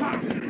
Bow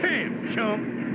champ, chump.